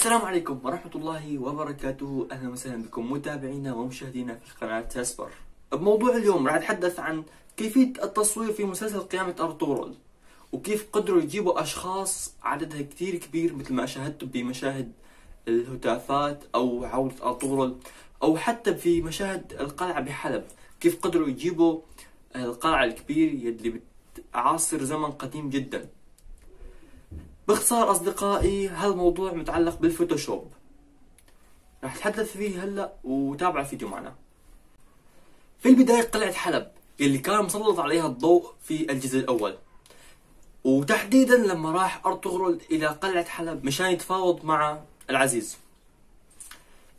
السلام عليكم ورحمة الله وبركاته. أهلا وسهلا بكم متابعينا ومشاهدينا في قناة تاسبر. بموضوع اليوم راح أتحدث عن كيفية التصوير في مسلسل قيامة أرطغرل وكيف قدروا يجيبوا أشخاص عددها كتير كبير مثل ما شاهدتم بمشاهد الهتافات أو عودة أرطغرل أو حتى في مشاهد القلعة بحلب. كيف قدروا يجيبوا القلعة الكبير يلي بتعاصر زمن قديم جدا. باختصار أصدقائي هالموضوع متعلق بالفوتوشوب. راح أتحدث فيه هلأ وتابع الفيديو معنا. في البداية قلعة حلب اللي كان مسلط عليها الضوء في الجزء الأول. وتحديدا لما راح أرطغرل إلى قلعة حلب مشان يتفاوض مع العزيز.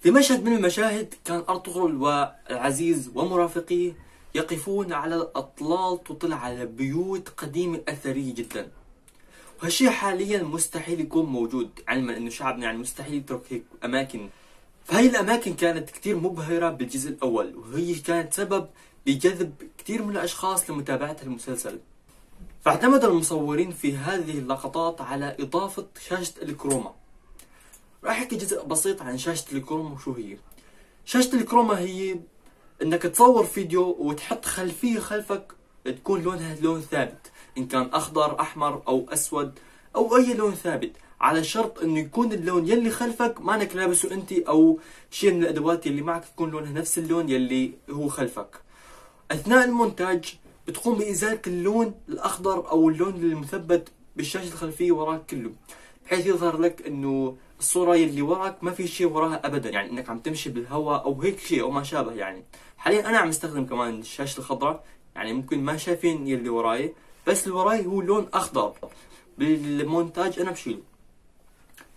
في مشهد من المشاهد كان أرطغرل والعزيز ومرافقيه يقفون على الأطلال تطل على بيوت قديمة أثرية جدا. وهالشيء حاليا مستحيل يكون موجود علما إنه شعبنا يعني مستحيل يترك هيك أماكن. فهي الأماكن كانت كتير مبهرة بالجزء الأول وهي كانت سبب بجذب كتير من الأشخاص لمتابعة المسلسل فاعتمد المصورين في هذه اللقطات على إضافة شاشة الكروما. راح أحكي جزء بسيط عن شاشة الكروما وشو هي. شاشة الكروما هي إنك تصور فيديو وتحط خلفية خلفك تكون لونها لون ثابت. إن كان أخضر أحمر أو أسود أو أي لون ثابت. على شرط إنه يكون اللون يلي خلفك مانك لابسه أنت أو شيء من الأدوات يلي معك يكون لونها نفس اللون يلي هو خلفك. أثناء المونتاج بتقوم بازاله اللون الأخضر أو اللون المثبت بالشاشة الخلفية وراك كله بحيث يظهر لك إنه الصورة يلي وراك ما في شيء وراها ابدا. يعني إنك عم تمشي بالهواء أو هيك شيء أو ما شابه يعني. حاليا أنا عم أستخدم كمان الشاشة الخضراء يعني ممكن ما شايفين يلي وراي. بس اللي وراي هو لون أخضر. بالمونتاج أنا بشيله.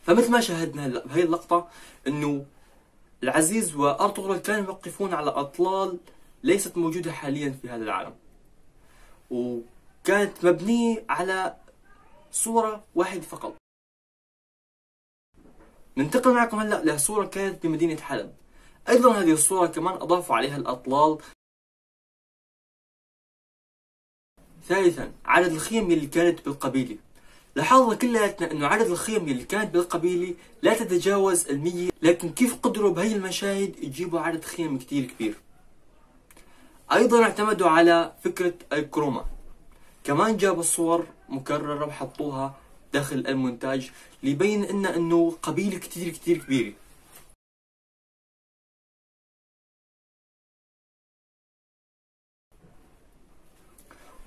فمثل ما شاهدنا هلا بهي اللقطة إنه العزيز وأرطغرل كانوا يوقفون على أطلال ليست موجودة حاليا في هذا العالم. وكانت مبنية على صورة واحدة فقط. ننتقل معكم هلأ لصورة كانت بمدينة حلب. أيضا هذه الصورة كمان أضافوا عليها الأطلال ثالثا عدد الخيم اللي كانت بالقبيلة لاحظنا كلياتنا إنه عدد الخيم اللي كانت بالقبيلة لا تتجاوز المية لكن كيف قدروا بهي المشاهد يجيبوا عدد خيم كتير كبير؟ أيضا اعتمدوا على فكرة الكروما. كمان جابوا صور مكررة وحطوها داخل المونتاج ليبين لنا إنه قبيلة كتير كتير كبيرة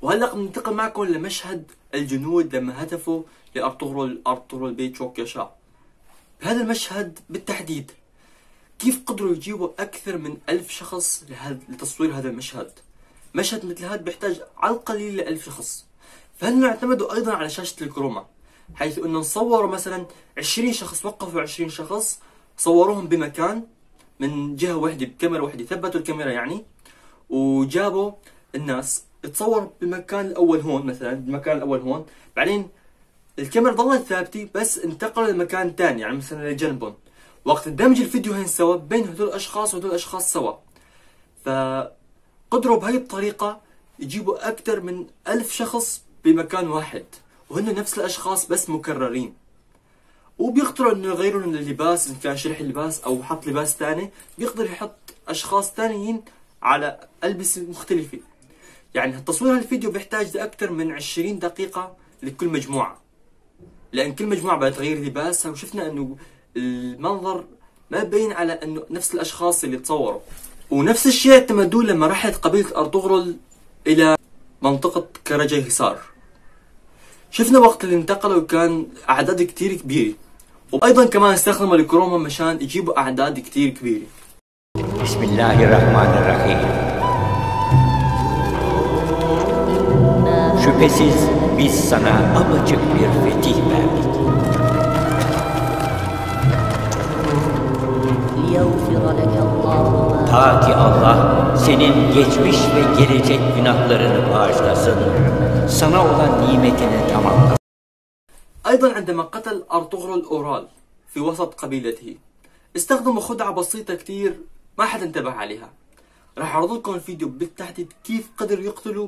وهلأ بننتقل معكم لمشهد الجنود لما هتفوا لأرطغرل أرطغرل بيت شوك يشا بهذا المشهد بالتحديد كيف قدروا يجيبوا أكثر من ألف شخص لتصوير هذا المشهد؟ مشهد مثل هذا بيحتاج على القليل لألف شخص. فهل اعتمدوا أيضا على شاشة الكروما حيث أنه نصوروا مثلا 20 شخص وقفوا 20 شخص صوروهم بمكان من جهة واحدة بكاميرا واحدة ثبتوا الكاميرا يعني وجابوا الناس. تصور بالمكان الأول هون مثلا بالمكان الأول هون. بعدين الكاميرا ظلت ثابتة بس انتقل لمكان ثاني يعني مثلا لجنبهم. وقت دمج الفيديوهين سوا بين هدول الأشخاص وهدول الأشخاص سوا. فقدروا بهي الطريقة يجيبوا أكثر من ألف شخص بمكان واحد. وهن نفس الأشخاص بس مكررين. وبيقدروا إنه يغيروا اللباس اذا كان شرح اللباس أو حط لباس ثاني بيقدر يحط أشخاص ثانيين على ألبسة مختلفة. يعني تصوير هالفيديو بيحتاج لأكثر من 20 دقيقة لكل مجموعة. لأن كل مجموعة بدها تغير لباسها وشفنا أنه المنظر ما بين على أنه نفس الأشخاص اللي تصوروا. ونفس الشيء اعتمدوه لما رحلت قبيلة أرطغرل إلى منطقة كرجي هسار شفنا وقت اللي انتقلوا كان أعداد كتير كبيرة. وأيضا كمان استخدموا الكروما مشان يجيبوا أعداد كتير كبيرة. بسم الله الرحمن الرحيم. Şüphesiz biz sana apaçık bir fetih verdik. Ta ki Allah senin geçmiş ve gelecek günahlarını bağışlasın. Sana olan nimetini tamamlasın. أيضا عندما قتل أرطغرل أورال في وسط قبيلته استخدموا خدعة بسيطة كتير ما حد انتبه عليها راح أعرض لكم الفيديو بالتحديد كيف قدر يقتلوا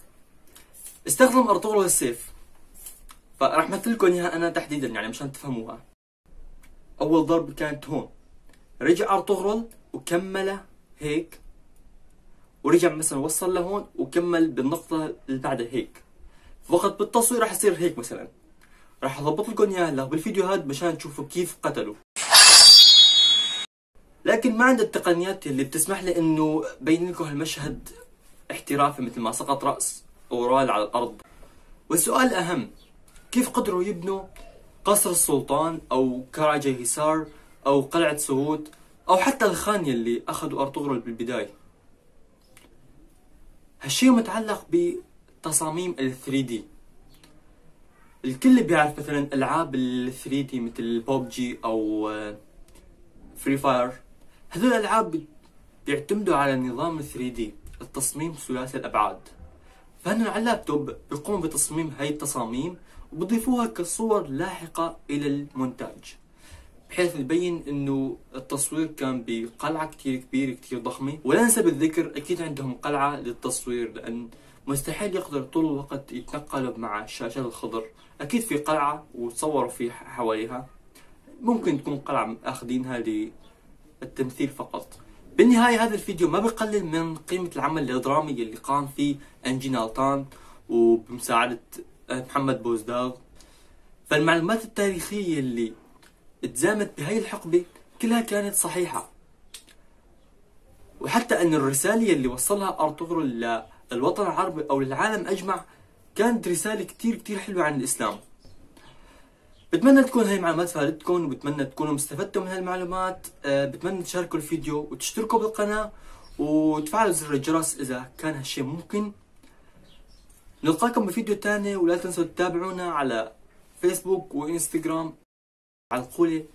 استخدم أرطغرل السيف. فراح مثل لكم إياها أنا تحديدا يعني مشان تفهموها. أول ضربة كانت هون. رجع أرطغرل وكمل هيك. ورجع مثلا وصل لهون وكمل بالنقطة اللي بعدها هيك. وقت بالتصوير راح يصير هيك مثلا. راح أضبط لكم إياها هلأ بالفيديو هذا مشان تشوفوا كيف قتلوا. لكن ما عندها التقنيات اللي بتسمح لي إنه بين لكم هالمشهد احترافي مثل ما سقط رأس. أورال على الأرض. والسؤال الأهم كيف قدروا يبنوا قصر السلطان أو كاراجا حصار أو قلعة سوغوت أو حتى الخان يلي أخذوا أرطغرل بالبداية؟ هالشيء متعلق بتصاميم ال 3D. الكل بيعرف مثلا ألعاب ال 3D مثل بوبجي أو Free Fire هذول الألعاب بيعتمدوا على نظام ال 3 دي التصميم ثلاثي الأبعاد. فهن على اللابتوب بيقوموا بتصميم هاي التصاميم وبضيفوها كصور لاحقة إلى المونتاج بحيث يبين إنه التصوير كان بقلعة كتير كبيرة كتير ضخمة. ولا ننسى بالذكر أكيد عندهم قلعة للتصوير لأن مستحيل يقدر طول الوقت يتنقلوا مع الشاشات الخضر. أكيد في قلعة وتصوروا في حواليها. ممكن تكون قلعة اخذينها للتمثيل فقط. بالنهاية هذا الفيديو ما بقلل من قيمة العمل الدرامي اللي قام فيه إنجي نالتان وبمساعدة محمد بوزداغ. فالمعلومات التاريخية اللي تزامت بهاي الحقبة كلها كانت صحيحة. وحتى أن الرسالة اللي وصلها أرطغرل للوطن العربي أو للعالم أجمع كانت رسالة كتير كتير حلوة عن الإسلام. بتمنى تكون هاي المعلومات فادتكم وبتمنى تكونوا استفدتوا من هالمعلومات. أه بتمنى تشاركوا الفيديو وتشتركوا بالقناة وتفعلوا زر الجرس إذا كان هالشي ممكن. نلقاكم بفيديو تاني ولا تنسوا تتابعونا على فيسبوك وإنستغرام. علقوا لي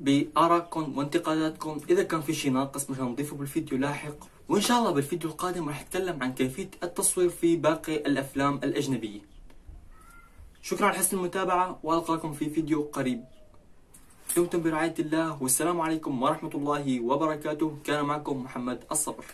بآرائكم وانتقاداتكم. إذا كان في شيء ناقص مشان نضيفه بالفيديو لاحق وإن شاء الله بالفيديو القادم راح أتكلم عن كيفية التصوير في باقي الأفلام الأجنبية. شكرا على حسن المتابعة وألقاكم في فيديو قريب. دمتم برعاية الله والسلام عليكم ورحمة الله وبركاته. كان معكم محمد الصبر.